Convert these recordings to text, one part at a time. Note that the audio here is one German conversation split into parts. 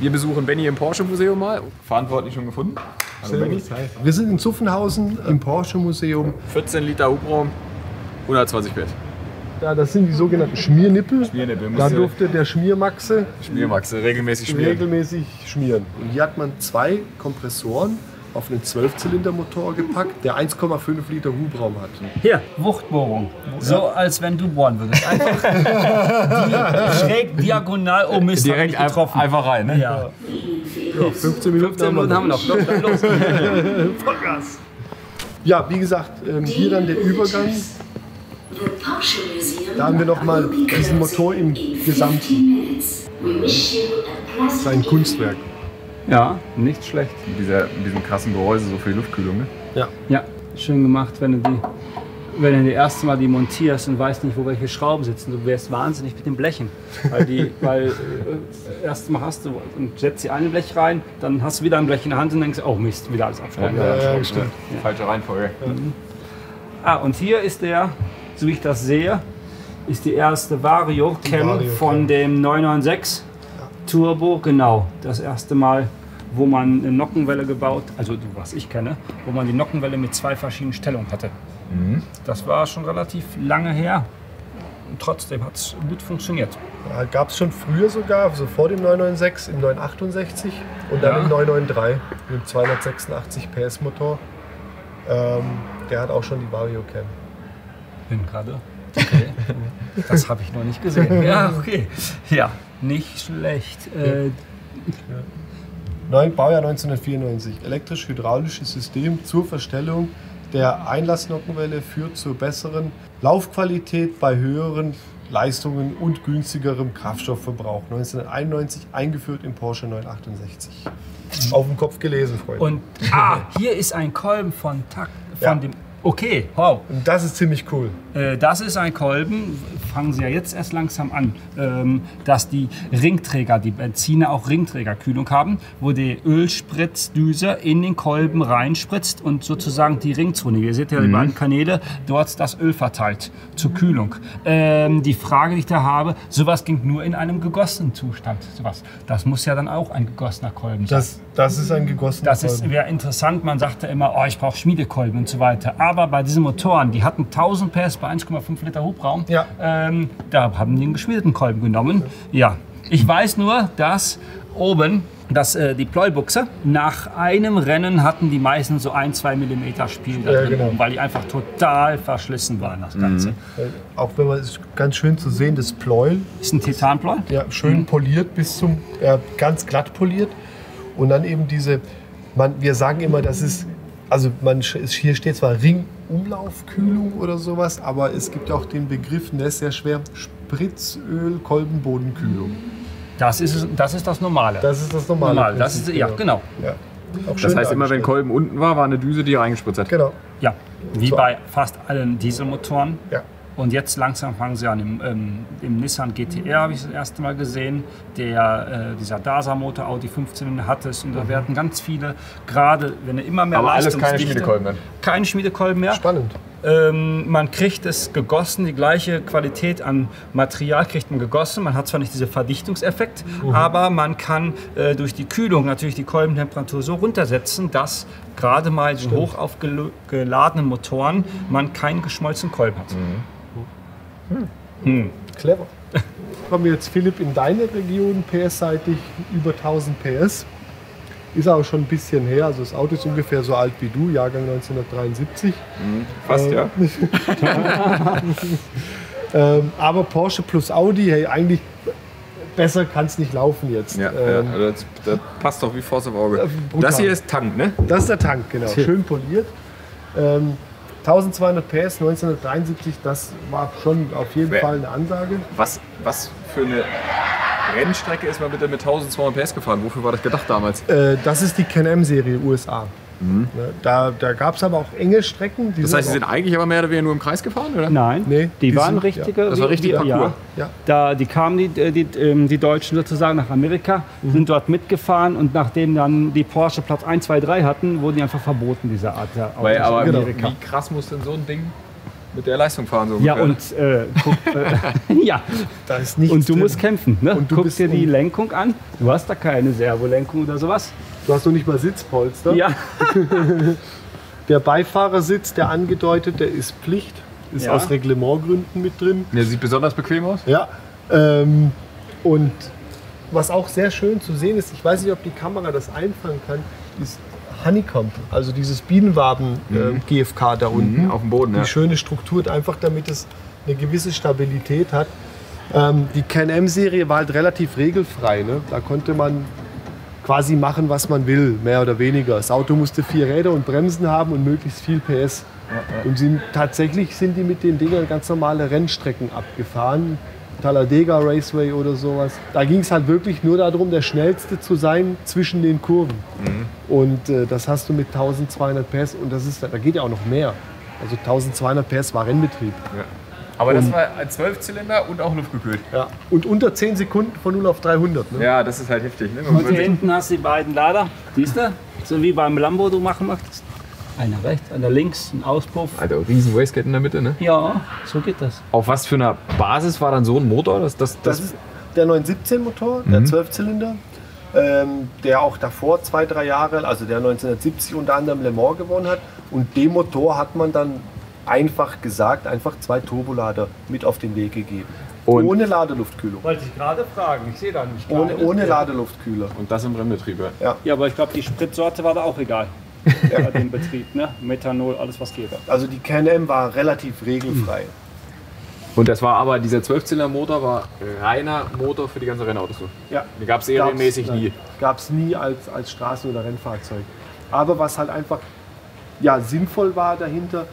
Wir besuchen Benny im Porsche Museum mal. Verantwortlich schon gefunden. Hallo Benny. Wir sind in Zuffenhausen im Porsche Museum. 14 Liter Hubraum, 120 Bett. Ja, das sind die sogenannten Schmiernippel. Schmiernippel, Da durfte der Schmiermaxe Schmiermaxe, regelmäßig schmieren. regelmäßig schmieren. Und hier hat man zwei Kompressoren auf einen 12-Zylinder-Motor gepackt, der 1,5 Liter Hubraum hat. Hier, Wuchtbohrung. So als wenn du bohren würdest. Einfach die, schräg diagonal. Oh Mist, hab Direkt ein, getroffen. einfach rein. Ne? Ja. Ja, 15 Minuten, 15 Minuten haben wir noch. Los, dann los. Vollgas. Ja, wie gesagt, ähm, hier dann der Übergang. Da haben wir nochmal diesen Motor im Gesamten. Sein Kunstwerk. Ja, nicht schlecht. Mit, dieser, mit diesem krassen Gehäuse, so viel Luftkühlung. Ne? Ja. Ja, schön gemacht, wenn du die. Wenn du die erste Mal die montierst und weißt nicht, wo welche Schrauben sitzen, du wärst wahnsinnig mit den Blechen. Weil, die, weil äh, erst mal hast du und setzt die eine Blech rein, dann hast du wieder ein Blech in der Hand und denkst, oh Mist, wieder alles abschrauben. ja, stimmt. Falsche Reihenfolge. Ah, und hier ist der, so wie ich das sehe, ist die erste Vario Cam Vario von dem 996 Turbo. Genau, das erste Mal, wo man eine Nockenwelle gebaut, also was ich kenne, wo man die Nockenwelle mit zwei verschiedenen Stellungen hatte. Das war schon relativ lange her. Und trotzdem hat es gut funktioniert. Gab es schon früher sogar, so vor dem 996, im 968 und dann Ja. im 993 mit dem 286 PS Motor. Ähm, der hat auch schon die Vario Cam. Bin gerade. Okay. Das habe ich noch nicht gesehen. Ja, okay. Ja, nicht schlecht. Äh, Neun, Baujahr 1994. Elektrisch-hydraulisches System zur Verstellung der Einlassnockenwelle führt zur besseren Laufqualität bei höheren Leistungen und günstigerem Kraftstoffverbrauch. 1991 eingeführt im Porsche 968. Auf dem Kopf gelesen, Freunde. Und ah, hier ist ein Kolben von Takt von Ja. dem. Okay, wow. Und das ist ziemlich cool. Äh, das ist ein Kolben, fangen Sie ja jetzt erst langsam an, ähm, dass die Ringträger, die Benziner auch Ringträgerkühlung haben, wo die Ölspritzdüse in den Kolben reinspritzt und sozusagen die Ringzone, ihr seht ja die beiden Kanäle, dort das Öl verteilt zur Kühlung. Ähm, die Frage, die ich da habe, sowas ging nur in einem gegossenen Zustand. Sowas. Das muss ja dann auch ein gegossener Kolben sein. Das, das ist ein gegossener Das ist wäre interessant. Man sagte immer, oh, ich brauche Schmiedekolben und so weiter. Aber bei diesen Motoren, die hatten 1000 PS bei 1,5 Liter Hubraum, Ja. ähm, da haben die einen geschmiedeten Kolben genommen. Ja, ich weiß nur, dass oben dass äh, die Pleubuchse nach einem Rennen hatten die meisten so ein, zwei Millimeter Spiel da Ja, drin, genau. weil die einfach total verschlissen waren, das Ganze. Auch wenn man es ist ganz schön zu sehen, das Pleuel Ist ein Titanpleu? Ja, schön poliert bis zum, ja, ganz glatt poliert. Und dann eben diese, man, wir sagen immer, das ist, also man, hier steht zwar Ringumlaufkühlung oder sowas, aber es gibt auch den Begriff, der ist sehr schwer, Spritzöl-Kolbenbodenkühlung. Das ist, das ist das Normale. Das ist das normale Normal, das ist, ja, genau. Ja. Auch Das heißt, immer wenn. Kolben unten war, war eine Düse, die reingespritzt hat. Genau, Ja, wie So. bei fast allen Dieselmotoren. ja. Und jetzt langsam fangen sie an. Im, ähm, im Nissan GTR habe ich das erste Mal gesehen. Der, äh, dieser DASA-Motor Audi 15 hat es. Und da werden ganz viele, gerade wenn er immer mehr Aber alles keine Schmiedekolben dann. Keine Schmiedekolben mehr. Spannend. Ähm, man kriegt es gegossen, die gleiche Qualität an Material kriegt man gegossen. Man hat zwar nicht diesen Verdichtungseffekt, aber man kann äh, durch die Kühlung natürlich die Kolbentemperatur so runtersetzen, dass gerade mal in hoch aufgeladenen Motoren man keinen geschmolzenen Kolben hat. Clever. Kommen wir jetzt, Philipp, in deine Region PS-seitig über 1000 PS. Ist auch schon ein bisschen her. Also das Auto ist ungefähr so alt wie du, Jahrgang 1973. Fast, ja. Ähm, aber Porsche plus Audi, hey, eigentlich besser kann es nicht laufen jetzt. Ja, ähm, ja also das, das passt doch wie Faust auf Auge. brutal. Das hier ist Tank, ne? Das ist der Tank, genau. Schön poliert. Ähm, 1200 PS 1973, das war schon auf jeden Wer- Fall eine Ansage. Was, was für eine Rennstrecke ist man bitte mit 1200 PS gefahren? Wofür war das gedacht damals? Äh, das ist die Can-Am-Serie USA. Ne, Da, da gab es aber auch enge Strecken. Die Das heißt, Sie sind eigentlich aber mehr oder weniger nur im Kreis gefahren, oder? Nein, Nee, die, die waren sind- richtige. Das war richtig Parcours. Ja. Ja. Da, die kamen, die, die, ähm, die Deutschen sozusagen nach Amerika, Mhm. sind dort mitgefahren und nachdem dann die Porsche Platz 1, 2, 3 hatten, wurden die einfach verboten, diese Art der Autos Weil, aber in Genau. Amerika. wie krass muss denn so ein Ding mit der Leistung fahren. So Ja, ungefähr. und äh, guck, äh, ja. Da ist nichts Und du drin. musst kämpfen. Ne? Und du Guck bist dir die un- Lenkung an. Du hast da keine Servolenkung oder sowas. Du hast noch nicht mal Sitzpolster. Ja. Der Beifahrersitz, der angedeutet, der ist Pflicht. Ist Ja. aus Reglementgründen mit drin. Der sieht besonders bequem aus. Ja. Ähm, und was auch sehr schön zu sehen ist, ich weiß nicht, ob die Kamera das einfangen kann, ist Honeycomb, also dieses Bienenwaben-GFK da unten. Mhm, auf dem Boden, Die ja. schöne Struktur, einfach damit es eine gewisse Stabilität hat. Ähm, die Can-Am-Serie war halt relativ regelfrei. Ne? Da konnte man quasi machen, was man will, mehr oder weniger. Das Auto musste vier Räder und Bremsen haben und möglichst viel PS. Und sind, tatsächlich sind die mit den Dingern ganz normale Rennstrecken abgefahren. Talladega Raceway oder sowas. Da ging es halt wirklich nur darum, der Schnellste zu sein zwischen den Kurven. Und äh, das hast du mit 1200 PS und das ist, da geht ja auch noch mehr. Also 1200 PS war Rennbetrieb. Aber das war ein Zwölfzylinder und auch luftgekühlt. Ja. Und unter 10 Sekunden von 0 auf 300. Ne? Ja, das ist halt heftig. Ne? Und hier hinten hast du die beiden Lader. Siehst du? So wie beim Lambo du machen möchtest. Einer rechts, einer links, ein Auspuff. Alter, riesen Wastegate in der Mitte, ne? Ja, so geht das. Auf was für einer Basis war dann so ein Motor? Das, das, Das ist der 917 Motor, der 12-Zylinder, ähm, der auch davor zwei, drei Jahre, also der 1970 unter anderem Le Mans gewonnen hat. Und dem Motor hat man dann einfach gesagt, einfach zwei Turbolader mit auf den Weg gegeben. Und- ohne Ladeluftkühlung. Wollte ich gerade fragen. Ich sehe da nicht. Ohne, ohne Ladeluftkühler. und das im Rennbetrieb, ja. Ja, aber ich glaube, die Spritsorte war da auch egal. Bei dem Betrieb, ne? Methanol, alles was geht. Also die Can-Am war relativ regelfrei. Und das war aber, dieser Zwölfzylinder-Motor war reiner Motor für die ganze Rennautos. Ja. Den gab es serienmäßig nie. Gab es nie als, als Straßen- oder Rennfahrzeug. Aber was halt einfach ja, sinnvoll war dahinter,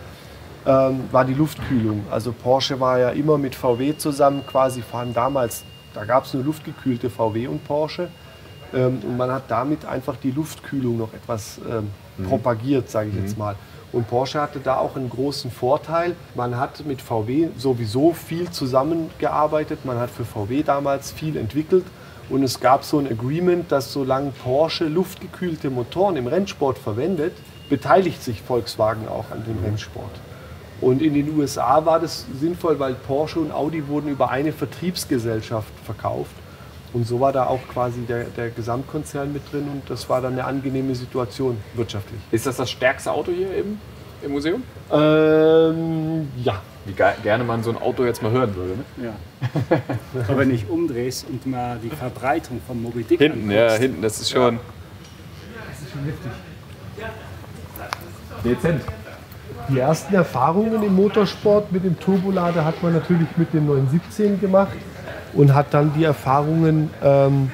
ähm, war die Luftkühlung. Also Porsche war ja immer mit VW zusammen quasi fahren damals. Da gab es nur luftgekühlte VW und Porsche. Ähm, und man hat damit einfach die Luftkühlung noch etwas ähm, propagiert, sage ich jetzt mal. Und Porsche hatte da auch einen großen Vorteil. Man hat mit VW sowieso viel zusammengearbeitet. Man hat für VW damals viel entwickelt. Und es gab so ein Agreement, dass solange Porsche luftgekühlte Motoren im Rennsport verwendet, beteiligt sich Volkswagen auch an dem Rennsport. Und in den USA war das sinnvoll, weil Porsche und Audi wurden über eine Vertriebsgesellschaft verkauft. Und so war da auch quasi der, der Gesamtkonzern mit drin und das war dann eine angenehme Situation wirtschaftlich. Ist das das stärkste Auto hier im, im Museum? Ähm, ja. Wie ge gerne man so ein Auto jetzt mal hören würde. Ne? Ja. Aber wenn ich umdrehst und mal die Verbreitung von Moby Dick Hinten, ja, anguckst, hinten, das ist schon. Dezent. Die ersten Erfahrungen im Motorsport mit dem Turbolader hat man natürlich mit dem 917 gemacht und hat dann die Erfahrungen ähm,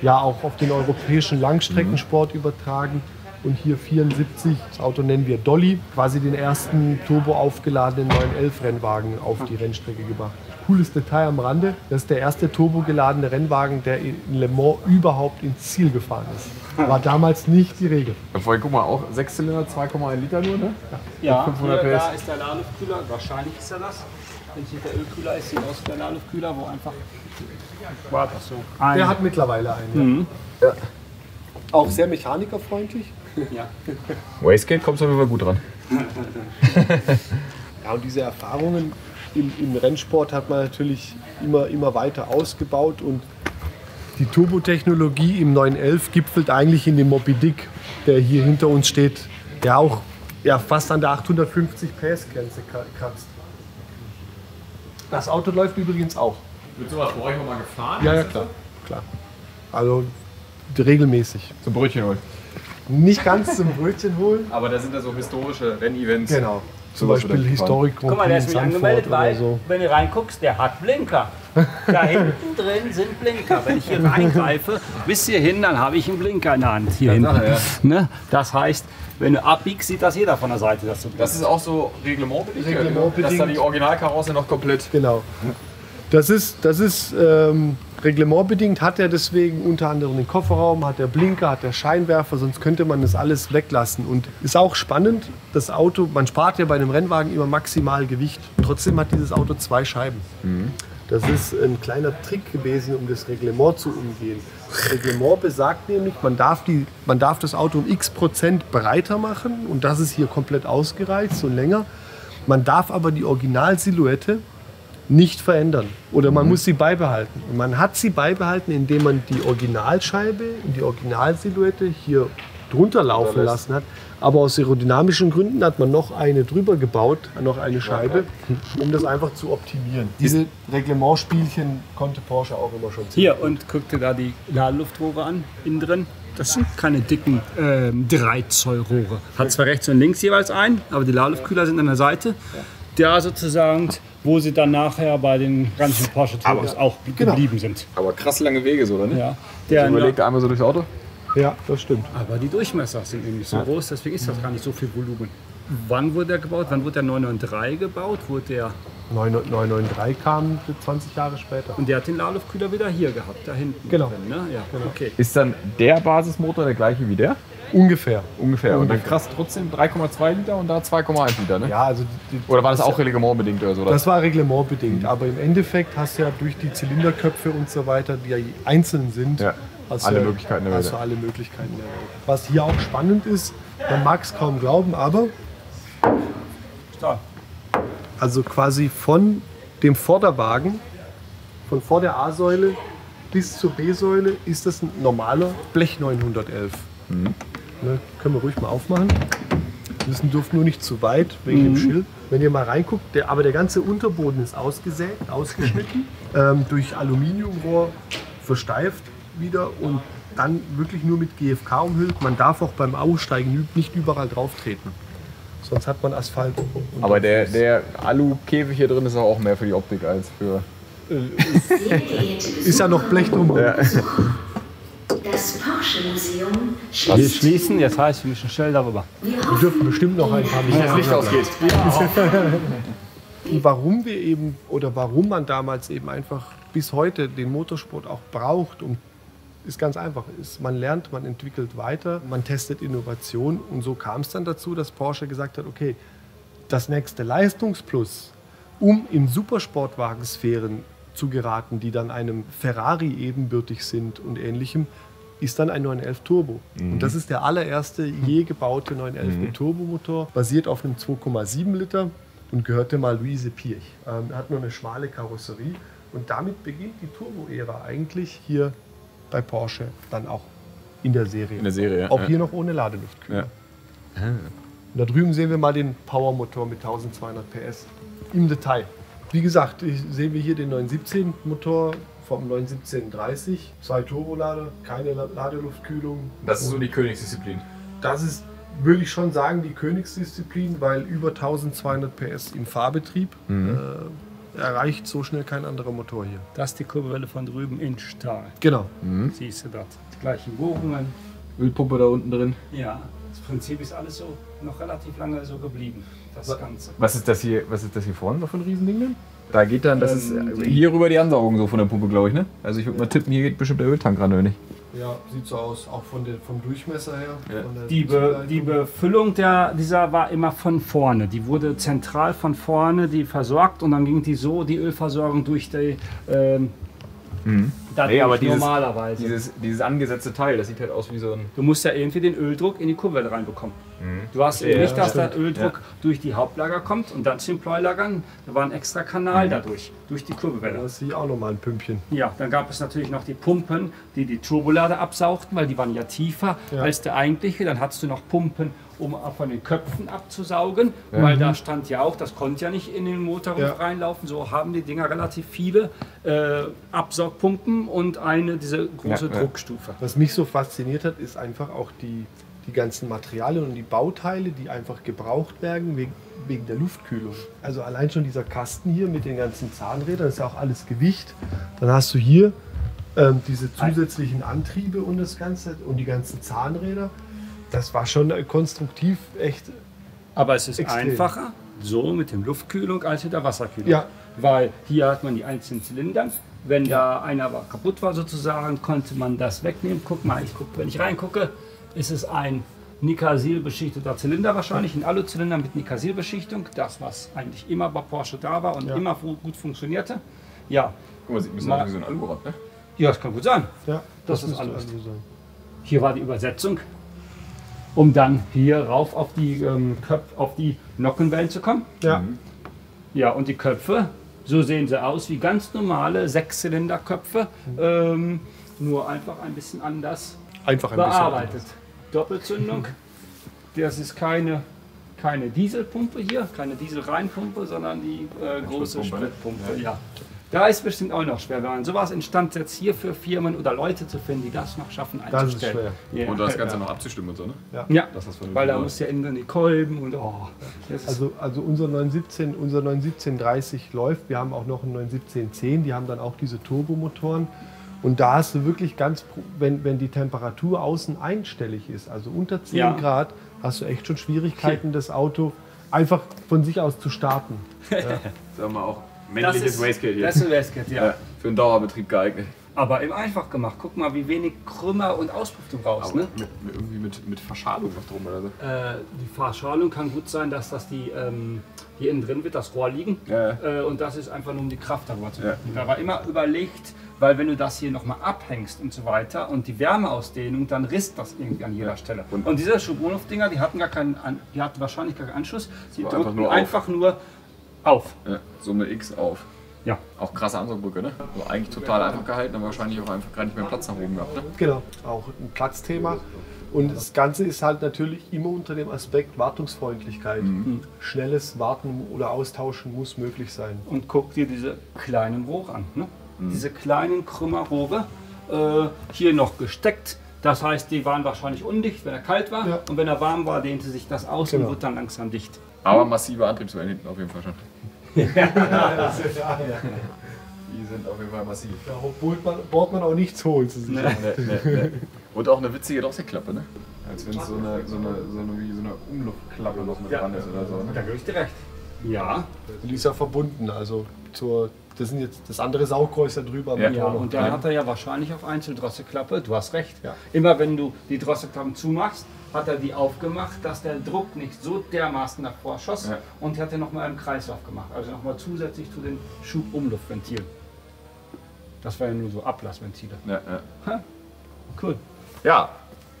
ja auch auf den europäischen Langstreckensport übertragen. Und hier 74, das Auto nennen wir Dolly, quasi den ersten turbo aufgeladenen 911 Rennwagen auf die Rennstrecke gebracht. Cooles Detail am Rande, das ist der erste turbogeladene Rennwagen, der in Le Mans überhaupt ins Ziel gefahren ist. War damals nicht die Regel. Ja, vorhin guck mal, auch Sechszylinder, 2,1 Liter nur, ne? ja, 500 hier, PS. da ist der Ladeluftkühler, wahrscheinlich ist er das. Wenn hier der Ölkühler ist, sieht aus wie der Ladeluftkühler, wo einfach. War das so? Ein, Der hat mittlerweile einen. Ja. Ja. Auch sehr mechanikerfreundlich. ja. Wastegate kommt auf jeden Fall gut dran. Ja, und diese Erfahrungen im, im Rennsport hat man natürlich immer, immer weiter ausgebaut und die Turbotechnologie im 911 gipfelt eigentlich in dem Moby Dick, der hier hinter uns steht, der auch ja, fast an der 850 PS-Grenze kratzt. Das Auto läuft übrigens auch. Mit sowas bei euch mal gefahren? Ja, ja, klar. klar. Also regelmäßig. Zum Brötchen holen. Nicht ganz zum Brötchen holen. Aber da sind da so historische Rennevents. Genau. Zum Beispiel Historik Guck mal, der ist mich angemeldet, weil, so. wenn du reinguckst, der hat Blinker. Da hinten drin sind Blinker. Wenn ich hier reingreife, bis hierhin, dann habe ich einen Blinker in der Hand. Hier hinten. Sache, ja. Ne? Das heißt, wenn du abbiegst, sieht das jeder von der Seite. Dass du Das ist auch so reglementbedingt, Reglementbedingt. dass da die Originalkarosse noch komplett. Genau. Das ist, das ist ähm, reglementbedingt, hat er deswegen unter anderem den Kofferraum, hat der Blinker, hat der Scheinwerfer, sonst könnte man das alles weglassen. Und ist auch spannend, das Auto, man spart ja bei einem Rennwagen immer maximal Gewicht. Trotzdem hat dieses Auto zwei Scheiben. Das ist ein kleiner Trick gewesen, um das Reglement zu umgehen. Das Reglement besagt nämlich, man darf, die, man darf das Auto um x Prozent breiter machen und das ist hier komplett ausgereizt und länger. Man darf aber die Originalsilhouette nicht verändern oder man muss sie beibehalten. Und man hat sie beibehalten, indem man die Originalscheibe, die Originalsilhouette hier drunter laufen lassen hat. Aber aus aerodynamischen Gründen hat man noch eine drüber gebaut, noch eine Scheibe, um das einfach zu optimieren. Diese Reglementspielchen konnte Porsche auch immer schon ziehen. Hier, und guck dir da die Ladeluftrohre an, innen drin. Das sind keine dicken ähm, 3 Zoll Rohre. Hat zwar rechts und links jeweils ein, aber die Ladeluftkühler sind an der Seite. Da sozusagen, wo sie dann nachher bei den ganzen Porsche Turbos auch Genau. geblieben sind. Aber krass lange Wege so, oder nicht? Ja. Der Der, überlegt er einmal so durchs Auto. Ja, das stimmt. aber die Durchmesser sind eben nicht so groß, deswegen ist das gar nicht so viel Volumen. Wann wurde der gebaut? Wann wurde der 993 gebaut? Wurde der, 993 kam 20 Jahre später. und der hat den Ladeluftkühler wieder hier gehabt, da hinten. Genau. Drin, ne? ja, okay. Ist dann der Basismotor der gleiche wie der? Ungefähr. Ungefähr. Und dann krass trotzdem 3,2 Liter und da 2,1 Liter, ne? Ja, also die, die, Oder war das auch reglementbedingt oder so? Das war reglementbedingt, aber im Endeffekt hast du ja durch die Zylinderköpfe und so weiter, die ja einzeln sind, Ja, hast alle du, Möglichkeiten der hast Welt. du alle Möglichkeiten der Welt. Was hier auch spannend ist, man mag es kaum glauben, aber So. also quasi von dem Vorderwagen, von vor der A-Säule bis zur B-Säule ist das ein normaler Blech 911. Mhm. Ne, können wir ruhig mal aufmachen. Müssen dürfen nur nicht zu weit wegen dem Schild. Wenn ihr mal reinguckt, der, aber der ganze Unterboden ist ausgesägt, ausgeschnitten, ähm, durch Aluminiumrohr versteift wieder und dann wirklich nur mit GFK umhüllt. Man darf auch beim Aussteigen nicht überall drauf treten. Sonst hat man Asphalt. Aber der, der Alu-Käfig hier drin ist auch mehr für die Optik als für. ist ja noch Blech drum. Das Porsche Museum Wir schließt. schließen, jetzt heißt, wir müssen schnell darüber. Wir dürfen bestimmt noch ein paar Minuten. Licht ausgeht. Und warum wir eben oder warum man damals eben einfach bis heute den Motorsport auch braucht, um, ist ganz einfach. Ist, man lernt, man entwickelt weiter, man testet Innovation und so kam es dann dazu, dass Porsche gesagt hat, okay, das nächste Leistungsplus, um in Supersportwagensphären zu geraten, die dann einem Ferrari ebenbürtig sind und ähnlichem, ist dann ein 911 Turbo. Und das ist der allererste je gebaute 911 mit Turbomotor, basiert auf einem 2,7 Liter und gehörte mal Luise Pirch. Ähm, hat nur eine schmale Karosserie und damit beginnt die Turbo-Ära eigentlich hier bei Porsche dann auch in der Serie. In der Serie. Auch Ja. hier noch ohne Ladeluftkühler. Ja. Und da drüben sehen wir mal den Powermotor mit 1200 PS im Detail. Wie gesagt, sehen wir hier den 917 Motor vom 91730. Zwei Turbolader, keine La- Ladeluftkühlung. Das ist so die Königsdisziplin. Das ist, würde ich schon sagen, die Königsdisziplin, weil über 1200 PS im Fahrbetrieb äh, erreicht so schnell kein anderer Motor hier. Das ist die Kurbelwelle von drüben in Stahl. Genau. Siehst du dort. Die gleichen Bohrungen. Ölpumpe da unten drin. Ja, das Prinzip ist alles so noch relativ lange so geblieben. Das Ganze. Was ist das hier, was ist das hier vorne für ein Riesending denn? Da geht dann, das Ähm, ist hier rüber die Ansaugung so von der Pumpe, glaube ich, ne? Also ich würde mal tippen, hier geht bestimmt der Öltank ran, oder nicht? Ja, sieht so aus, auch von der, vom Durchmesser her. Ja. Die, Be die Befüllung der, dieser war immer von vorne. Die wurde zentral von vorne die versorgt und dann ging die so, die Ölversorgung durch die. Ähm, dadurch Nee, aber dieses- normalerweise. Dieses, dieses angesetzte Teil, das sieht halt aus wie so ein. Du musst ja irgendwie den Öldruck in die Kurbelwelle reinbekommen. Du hast eben Ja, nicht, dass der stimmt. Öldruck durch die Hauptlager kommt und dann zu den Pleulagern. Da war ein extra Kanal dadurch, durch die Kurbelwelle. Das sehe ich auch nochmal ein Pümpchen. Ja, dann gab es natürlich noch die Pumpen, die die Turbolader absauchten, weil die waren ja tiefer Ja. als der eigentliche. Dann hattest du noch Pumpen, um von den Köpfen abzusaugen, weil da stand ja auch, das konnte ja nicht in den Motorrumpf Ja. reinlaufen. So haben die Dinger relativ viele äh, Absaugpumpen und eine diese große Ja, ja. Druckstufe. Was mich so fasziniert hat, ist einfach auch die, die ganzen Materialien und die Bauteile, die einfach gebraucht werden wegen, wegen der Luftkühlung. Also allein schon dieser Kasten hier mit den ganzen Zahnrädern, das ist ja auch alles Gewicht. Dann hast du hier ähm, diese zusätzlichen Antriebe und das Ganze und die ganzen Zahnräder. Das war schon äh, konstruktiv echt. Aber es ist Extrem. einfacher, so mit dem Luftkühlung als mit der Wasserkühlung. Ja. Weil hier hat man die einzelnen Zylinder. Wenn da einer kaputt war sozusagen, konnte man das wegnehmen. Guck mal, ich guck, wenn ich reingucke, ist es ein Nikasil beschichteter Zylinder wahrscheinlich, ein Aluzylinder mit Nikasil-Beschichtung. Das, was eigentlich immer bei Porsche da war und Ja. immer gut funktionierte. Ja. Guck mal, sieht ein bisschen Mal- aus wie so ein Alurad, ne? ja, das kann gut sein. Ja, Das ist müsste alles. Hier war die Übersetzung. um dann hier rauf auf die, ähm, Köp auf die Nockenwellen zu kommen. Ja. Ja, und die Köpfe, so sehen sie aus wie ganz normale Sechszylinderköpfe, ähm, nur einfach ein bisschen anders Einfach ein bearbeitet. Doppelzündung, das ist keine, keine Dieselpumpe hier, keine Dieselreinpumpe, sondern die äh, große Spritpumpe, ne? Spritpumpe. Ja. Da ist bestimmt auch noch schwer, wenn man sowas instand setzt, hier für Firmen oder Leute zu finden, die das noch schaffen Das ist einzustellen. schwer. Ja. Und das Ganze noch abzustimmen und so, ne? Ja, Das ist vernünftig weil da muss ja innen die Kolben und oh. Also, also unser 917, unser 91730 läuft. Wir haben auch noch einen 91710, die haben dann auch diese Turbomotoren. Und da hast du wirklich ganz, wenn, wenn die Temperatur außen einstellig ist, also unter 10 Ja. Grad, hast du echt schon Schwierigkeiten, das Auto einfach von sich aus zu starten. Sagen wir auch das männliches ist, Wastegate hier. Das ist ein Wastegate, ja. ja, für einen Dauerbetrieb geeignet. Aber eben einfach gemacht. Guck mal, wie wenig Krümmer und Auspufftung raus. Aber Ne? mit, mit, irgendwie mit, mit Verschalung noch drum oder so. Äh, die Verschalung kann gut sein, dass das die ähm, hier innen drin wird, das Rohr liegen. Ja. Äh, und das ist einfach nur um die Kraft darüber zu Ja. machen. Da war immer überlegt, weil wenn du das hier nochmal abhängst und so weiter und die Wärmeausdehnung, dann risst das irgendwie an jeder Stelle. Und, Und- diese Schubunov-Dinger, die hatten gar keinen, An die hatten wahrscheinlich gar keinen Anschluss. Sie war einfach drückten nur auf. einfach nur auf. Ja, so eine X auf. Ja. Auch krasse Ansaugbrücke, ne? Also eigentlich total einfach gehalten, aber wahrscheinlich auch einfach gar nicht mehr Platz nach oben gehabt, ne? Genau, auch ein Platzthema. Und das Ganze ist halt natürlich immer unter dem Aspekt Wartungsfreundlichkeit. Schnelles Warten oder Austauschen muss möglich sein. Und guck dir diese kleinen Rohre an. Ne? Diese kleinen Krümmerrohre, äh, hier noch gesteckt. Das heißt, die waren wahrscheinlich undicht, wenn er kalt war. Ja. Und wenn er warm war, dehnte sich das aus Genau. und wurde dann langsam dicht. Aber massive Antriebswellen hinten auf jeden Fall schon. Die sind auf jeden Fall massiv. Da bohrt man, bohrt man auch nichts holen zu sich. Nee, nee, nee. Und auch eine witzige Drosselklappe, ne? Als wenn es so eine, so, eine, so, eine, wie so eine Umluftklappe noch mit dran ist oder so. Ne? Da gebe ich dir recht. Ja, Und die ist ja verbunden, also zur, das, sind jetzt, das andere Saugkreuz da drüber. Ja. Ja und dann hat er ja wahrscheinlich auf Einzeldrosselklappe, du hast recht. Ja. Immer wenn du die Drosselklappen zumachst, hat er die aufgemacht, dass der Druck nicht so dermaßen nach vor schoss Ja. und hat er nochmal einen Kreislauf gemacht. Also nochmal zusätzlich zu den Schubumluftventilen. Das war ja nur so Ablassventile. Ja, ja. Cool. ja,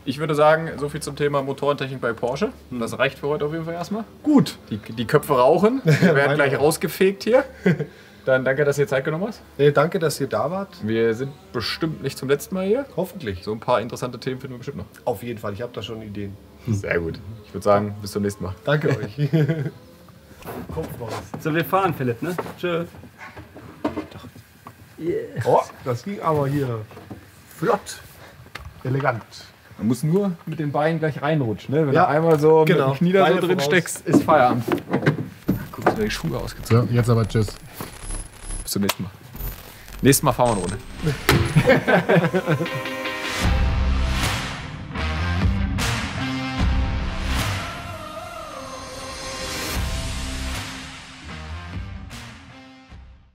ich würde sagen, so viel zum Thema Motorentechnik bei Porsche. Das reicht für heute auf jeden Fall erstmal. Gut, Die, die Köpfe rauchen. Wir werden gleich rausgefegt hier. Dann danke, dass ihr Zeit genommen hast. nee, danke, dass ihr da wart. Wir sind bestimmt nicht zum letzten Mal hier. Hoffentlich. So ein paar interessante Themen finden wir bestimmt noch. Auf jeden Fall, ich habe da schon Ideen. Sehr gut. Ich würde sagen, bis zum nächsten Mal. Danke euch. Kopf. So, wir fahren, Philipp, ne? Tschö. Oh, das ging aber hier flott. Elegant. Man muss nur mit den Beinen gleich reinrutschen. Ne? Wenn Ja, du einmal so genau. mit dem Knie da so drin steckst, ist Feierabend. Guck mal, die Schuhe ausgezogen. So, jetzt aber tschüss. Bis zum nächsten Mal. Nächstes Mal fahren wir Runde.